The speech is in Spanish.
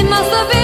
It must have been